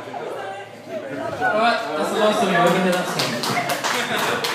Alright, that's the last one. we're going to do that song.